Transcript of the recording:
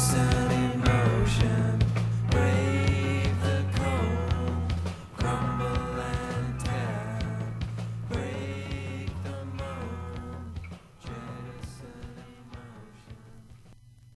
listen.